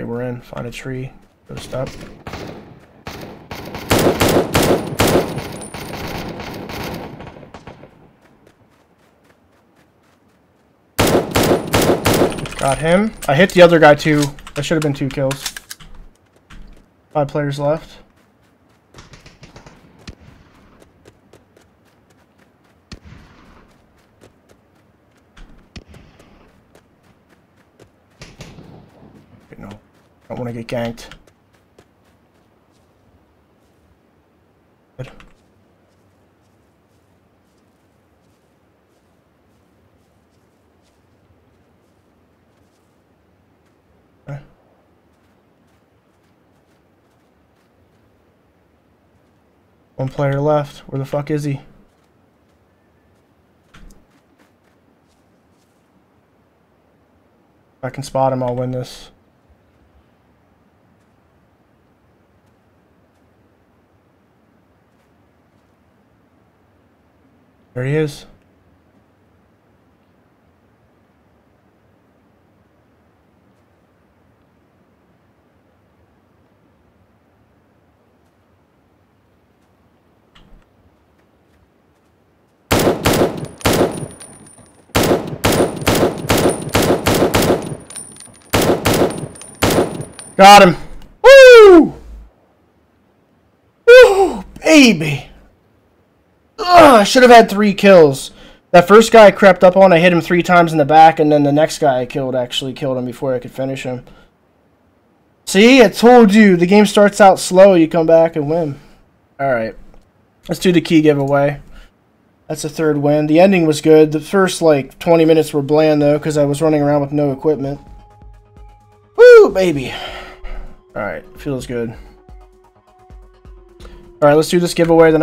Okay, we're in. Find a tree. Post up. Got him. I hit the other guy too. That should have been two kills. Five players left. Okay, no. Don't want to get ganked. One player left. Where the fuck is he? If I can spot him, I'll win this. There he is. Got him. Woo! Woo! Baby! Ugh, I should have had three kills. That first guy I crept up on, I hit him three times in the back, and then the next guy I killed actually killed him before I could finish him. See, I told you, the game starts out slow, you come back and win. Alright. Let's do the key giveaway. That's the third win. The ending was good. The first, like, 20 minutes were bland, though, because I was running around with no equipment. Woo, baby. Alright, feels good. Alright, let's do this giveaway. Then